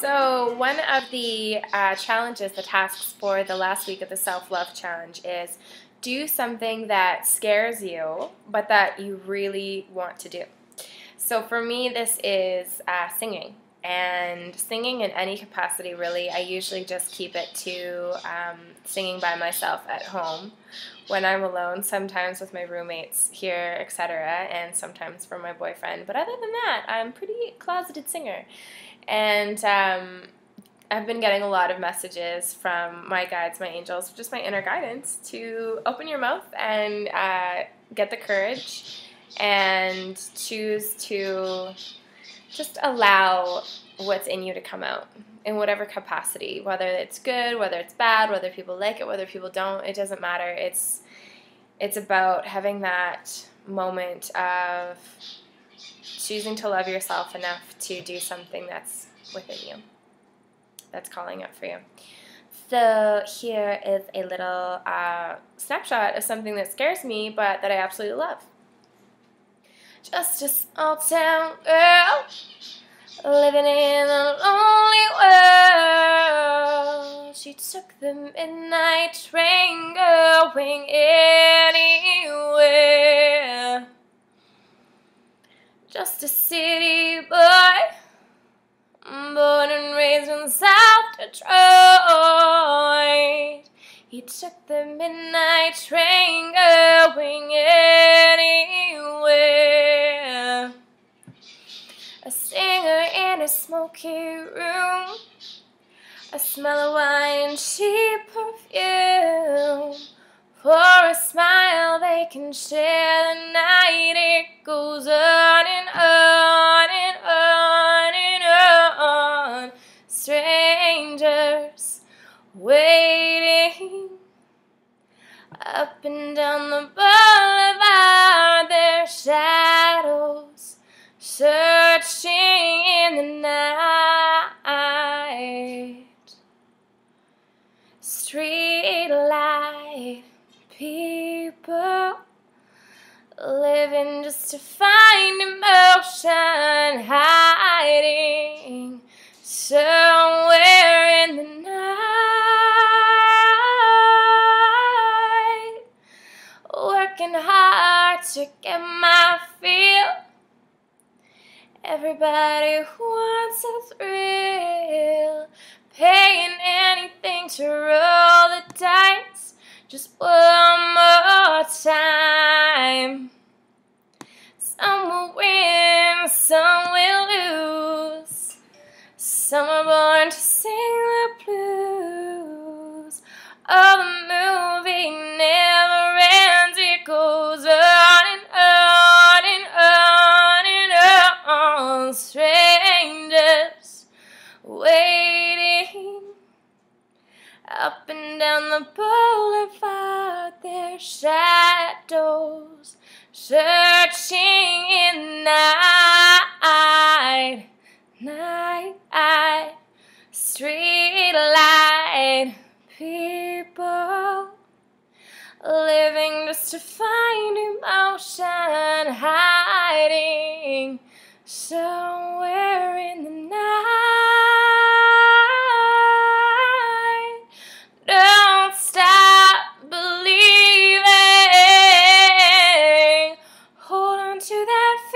So one of the uh, challenges, the tasks for the last week of the self-love challenge is do something that scares you, but that you really want to do. So for me, this is uh, singing. And singing in any capacity, really, I usually just keep it to um, singing by myself at home when I'm alone, sometimes with my roommates here, etc., and sometimes for my boyfriend. But other than that, I'm a pretty closeted singer. And um, I've been getting a lot of messages from my guides, my angels, just my inner guidance to open your mouth and uh, get the courage and choose to just allow what's in you to come out in whatever capacity, whether it's good, whether it's bad, whether people like it, whether people don't, it doesn't matter. It's it's about having that moment of choosing to love yourself enough to do something that's within you, that's calling out for you. So here is a little uh, snapshot of something that scares me, but that I absolutely love. Just a small town girl living in a lonely world. She took the midnight train going anywhere. City boy, born and raised in South Detroit. He took the midnight train going anywhere. A singer in a smoky room, a smell of wine, cheap perfume. For a smile they can share the night, it goes up and down the boulevard, their shadows searching in the night. Street light people living just to find emotion hiding somewhere Working hard to get my feel. Everybody wants a thrill, paying anything to roll the dice just one more time. Some will win, some will lose. Some are born to sing the blues. Oh, the on. Strangers waiting up and down the boulevard, their shadows searching in night, night, street light, people living just to find emotion hiding Somewhere in the night, don't stop believing. Hold on to that